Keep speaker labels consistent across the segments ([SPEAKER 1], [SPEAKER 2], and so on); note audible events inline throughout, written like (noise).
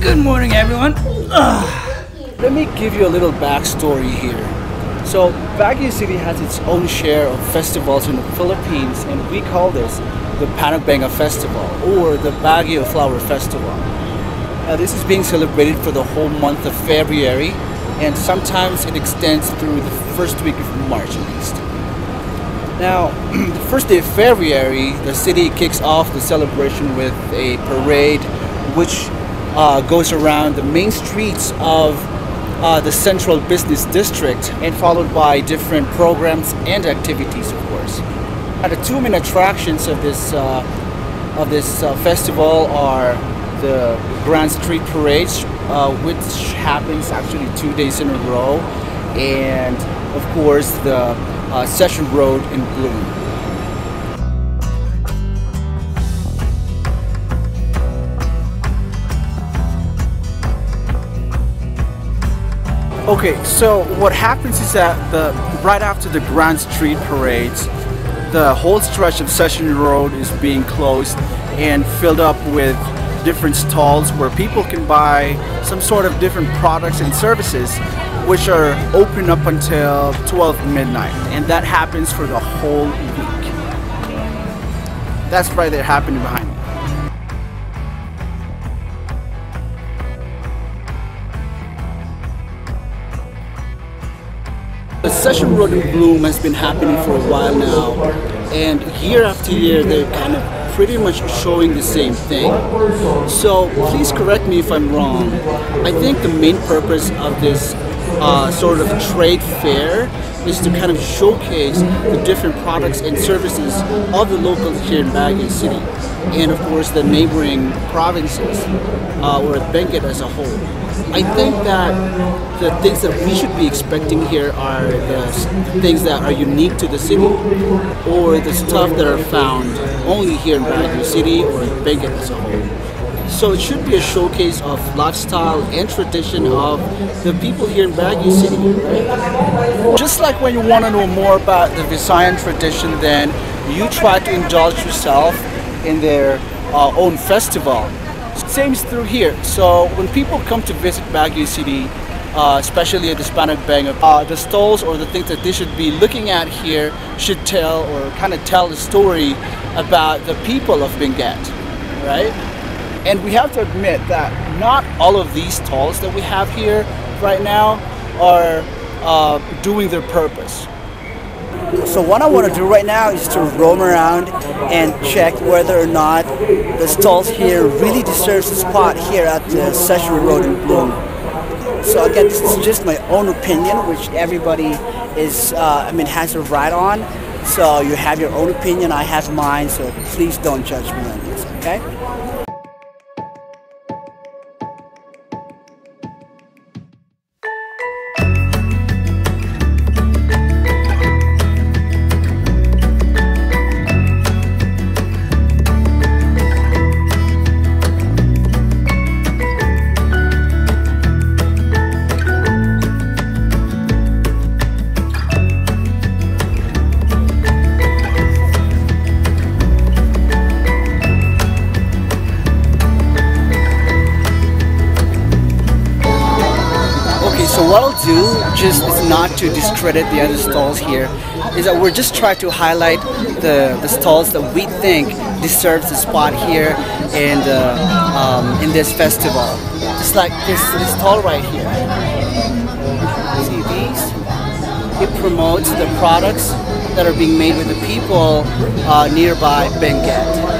[SPEAKER 1] Good morning, everyone. Let me give you a little backstory here. So, Baguio City has its own share of festivals in the Philippines, and we call this the Panagbenga Festival or the Baguio Flower Festival. Now, this is being celebrated for the whole month of February, and sometimes it extends through the first week of March at least. Now, (clears throat) the first day of February, the city kicks off the celebration with a parade which uh, goes around the main streets of uh, the central business district and followed by different programs and activities, of course. Now, the two main attractions of this uh, of this uh, festival are the Grand Street Parade, uh, which happens actually two days in a row, and of course the Session Road in Bloom. Okay, so what happens is that the right after the Grand Street parades, the whole stretch of Session Road is being closed and filled up with different stalls where people can buy some sort of different products and services which are open up until 12 midnight and that happens for the whole week. That's right there happening behind Session Road in Bloom has been happening for a while now, and year after year they're kind of pretty much showing the same thing. So please correct me if I'm wrong. I think the main purpose of this uh, sort of trade fair is to kind of showcase the different products and services of the locals here in Baguio City and of course the neighboring provinces uh, or Benguet as a whole. I think that the things that we should be expecting here are the things that are unique to the city or the stuff that are found only here in Baguio City or in Benguet as a whole. So it should be a showcase of lifestyle and tradition of the people here in Baguio City. Just like when you want to know more about the Visayan tradition, then you try to indulge yourself in their uh, own festival. Same is through here. So when people come to visit Baguio City, uh, especially at the Panagbenga, uh, the stalls or the things that they should be looking at here should tell or kind of tell the story about the people of Benguet, right? And we have to admit that not all of these stalls that we have here right now are uh, doing their purpose.
[SPEAKER 2] So what I want to do right now is to roam around and check whether or not the stalls here really deserves a spot here at the Session Road in Bloom. So again, this is just my own opinion, which everybody is, uh, I mean, has a right on. So you have your own opinion, I have mine, so please don't judge me on this, okay?
[SPEAKER 1] What I'll do, just is not to discredit the other stalls here, is that we're just trying to highlight the, the stalls that we think deserves a spot here in the, um, in this festival. Just like this, this stall right here. See these? It promotes the products that are being made with the people uh, nearby Benguet.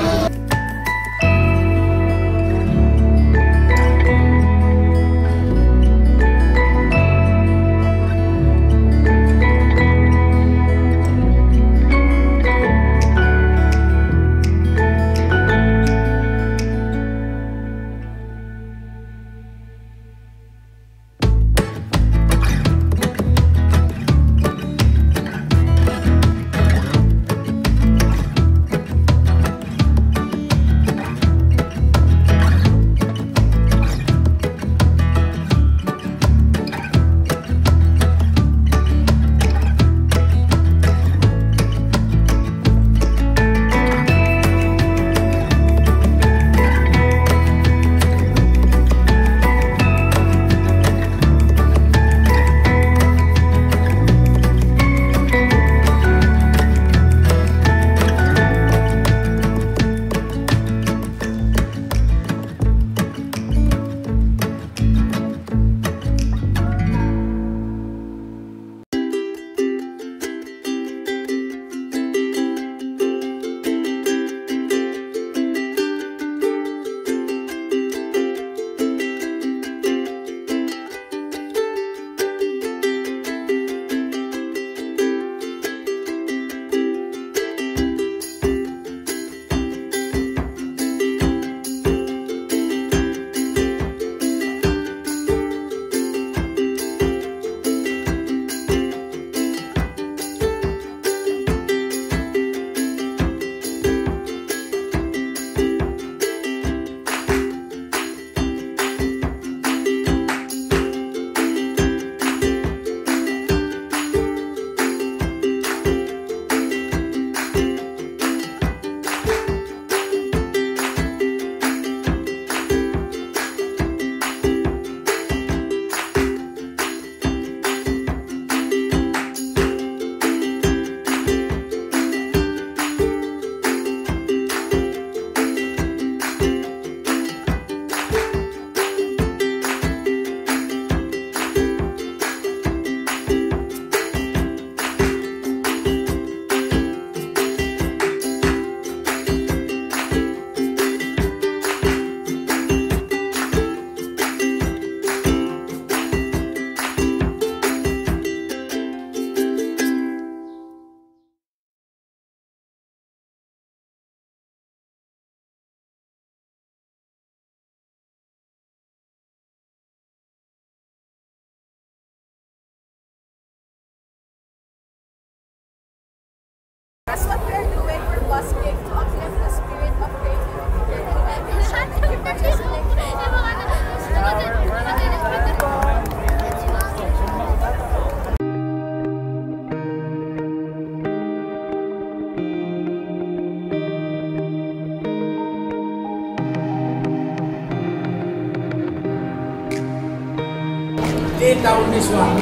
[SPEAKER 3] 38 down this one.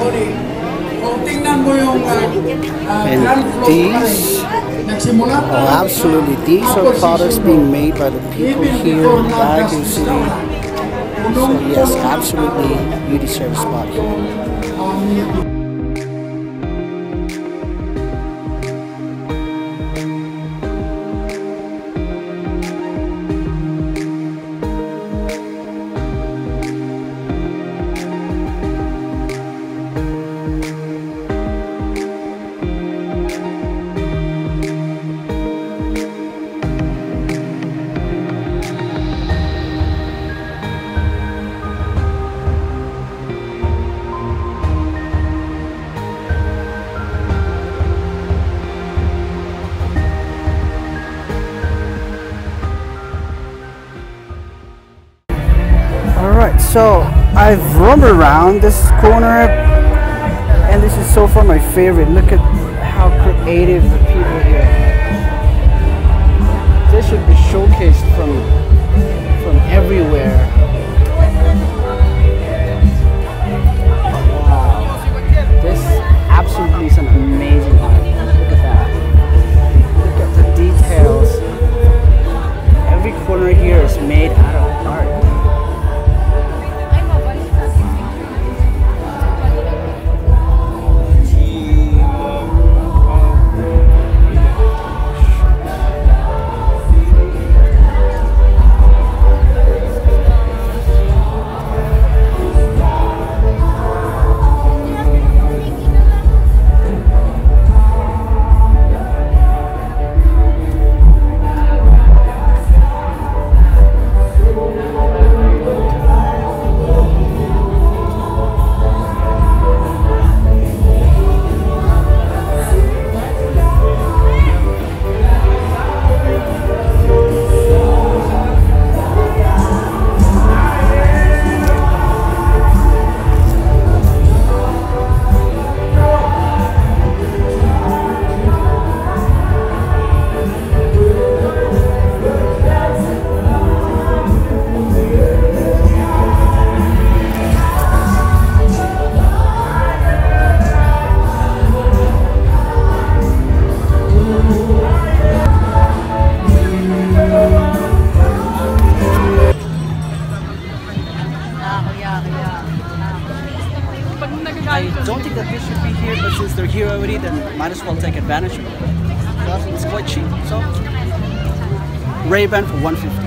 [SPEAKER 1] And these- Oh, absolutely. These are products being made by the people here in Baguio City. So yes, absolutely, you deserve a spot here. Alright, so I've roamed around this corner and this is so far my favorite. Look at how creative the people here. This should be showcased might as well take advantage of it. It's quite cheap. So, Ray-Ban for 150.